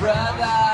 brother.